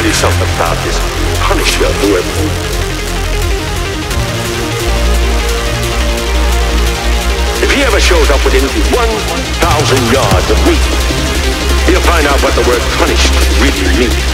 Tell you something about this Punisher, whoever. If he ever shows up within 1,000 yards of me, he'll find out what the word punished really means.